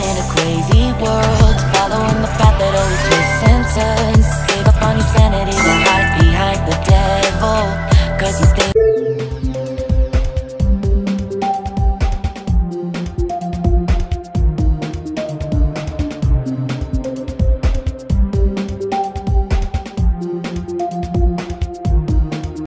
in a crazy world Following the path that always leads